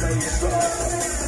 bass.